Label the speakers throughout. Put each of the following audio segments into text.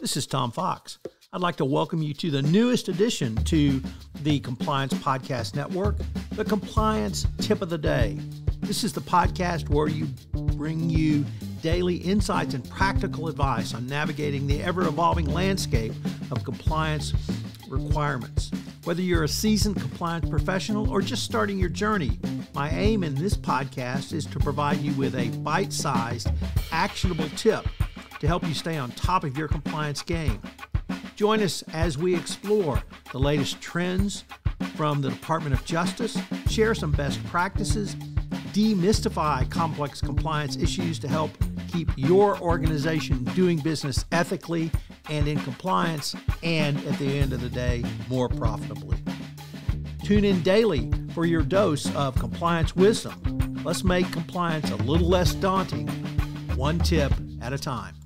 Speaker 1: This is Tom Fox. I'd like to welcome you to the newest addition to the Compliance Podcast Network, the Compliance Tip of the Day. This is the podcast where you bring you daily insights and practical advice on navigating the ever evolving landscape of compliance requirements. Whether you're a seasoned compliance professional or just starting your journey, my aim in this podcast is to provide you with a bite sized, actionable tip to help you stay on top of your compliance game. Join us as we explore the latest trends from the Department of Justice, share some best practices, demystify complex compliance issues to help keep your organization doing business ethically and in compliance, and at the end of the day, more profitably. Tune in daily for your dose of compliance wisdom. Let's make compliance a little less daunting, one tip at a time.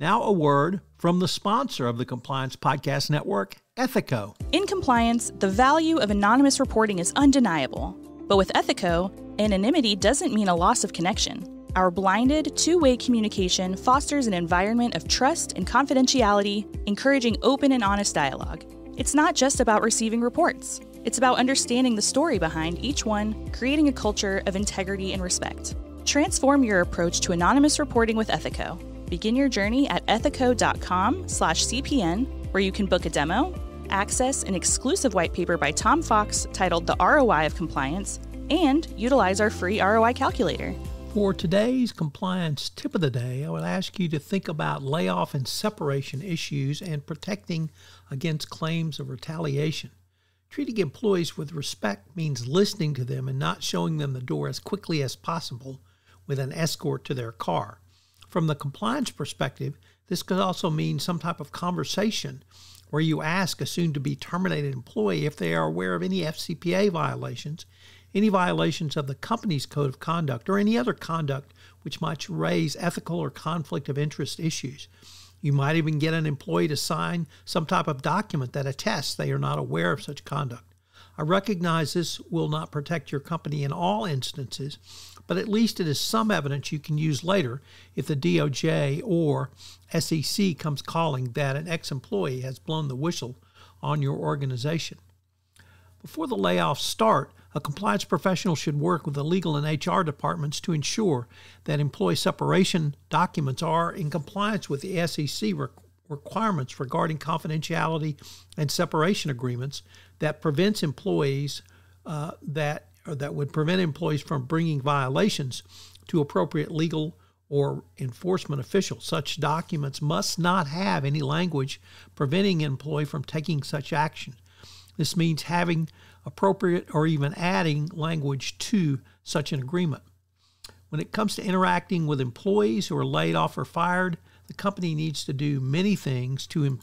Speaker 1: Now, a word from the sponsor of the Compliance Podcast Network, Ethico.
Speaker 2: In compliance, the value of anonymous reporting is undeniable. But with Ethico, anonymity doesn't mean a loss of connection. Our blinded, two way communication fosters an environment of trust and confidentiality, encouraging open and honest dialogue. It's not just about receiving reports, it's about understanding the story behind each one, creating a culture of integrity and respect. Transform your approach to anonymous reporting with Ethico. Begin your journey at ethico.com/cpn, where you can book a demo, access an exclusive white paper by Tom Fox titled "The ROI of Compliance," and utilize our free ROI calculator.
Speaker 1: For today's compliance tip of the day, I would ask you to think about layoff and separation issues and protecting against claims of retaliation. Treating employees with respect means listening to them and not showing them the door as quickly as possible with an escort to their car. From the compliance perspective, this could also mean some type of conversation where you ask a soon to be terminated employee if they are aware of any FCPA violations, any violations of the company's code of conduct, or any other conduct which might raise ethical or conflict of interest issues. You might even get an employee to sign some type of document that attests they are not aware of such conduct. I recognize this will not protect your company in all instances, but at least it is some evidence you can use later if the DOJ or SEC comes calling that an ex employee has blown the whistle on your organization. Before the layoffs start, a compliance professional should work with the legal and HR departments to ensure that employee separation documents are in compliance with the SEC requirements regarding confidentiality and separation agreements that prevents employees uh, that or that would prevent employees from bringing violations to appropriate legal or enforcement officials. Such documents must not have any language preventing an employee from taking such action. This means having appropriate or even adding language to such an agreement. When it comes to interacting with employees who are laid off or fired, the company needs to do many things to,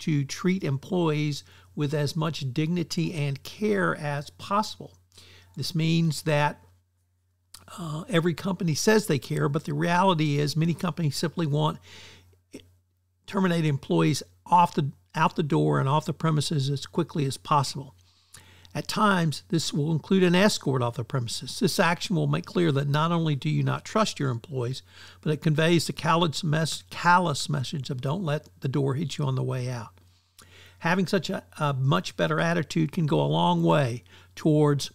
Speaker 1: to treat employees with as much dignity and care as possible. This means that uh, every company says they care, but the reality is many companies simply want terminate employees off the out the door and off the premises as quickly as possible. At times, this will include an escort off the premises. This action will make clear that not only do you not trust your employees, but it conveys the callous, mess, callous message of don't let the door hit you on the way out. Having such a, a much better attitude can go a long way towards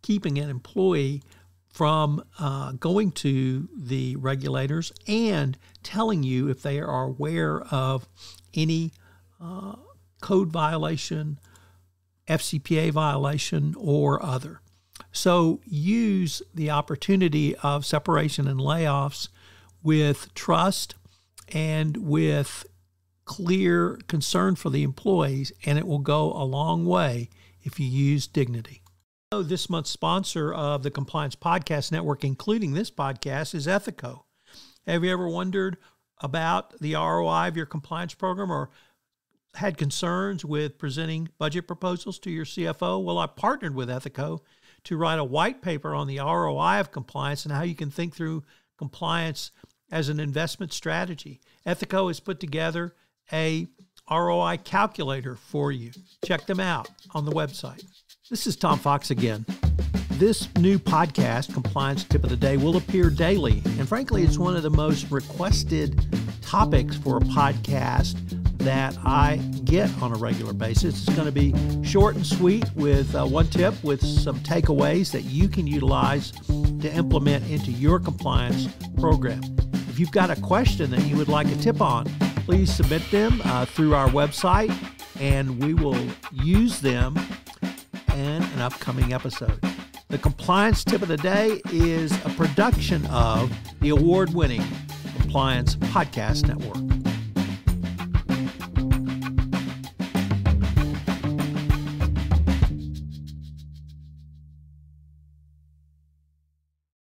Speaker 1: keeping an employee from uh, going to the regulators and telling you if they are aware of any uh, code violation, FCPA violation, or other. So use the opportunity of separation and layoffs with trust and with clear concern for the employees, and it will go a long way if you use dignity. This month's sponsor of the Compliance Podcast Network, including this podcast, is Ethico. Have you ever wondered about the ROI of your compliance program or had concerns with presenting budget proposals to your CFO? Well, I partnered with Ethico to write a white paper on the ROI of compliance and how you can think through compliance as an investment strategy. Ethico has put together a ROI calculator for you. Check them out on the website. This is Tom Fox again. This new podcast, Compliance Tip of the Day, will appear daily. And frankly, it's one of the most requested topics for a podcast that I get on a regular basis. It's going to be short and sweet with uh, one tip with some takeaways that you can utilize to implement into your compliance program. If you've got a question that you would like a tip on, please submit them uh, through our website and we will use them in an upcoming episode. The compliance tip of the day is a production of the award winning Compliance Podcast Network.